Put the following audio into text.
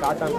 காட்டான்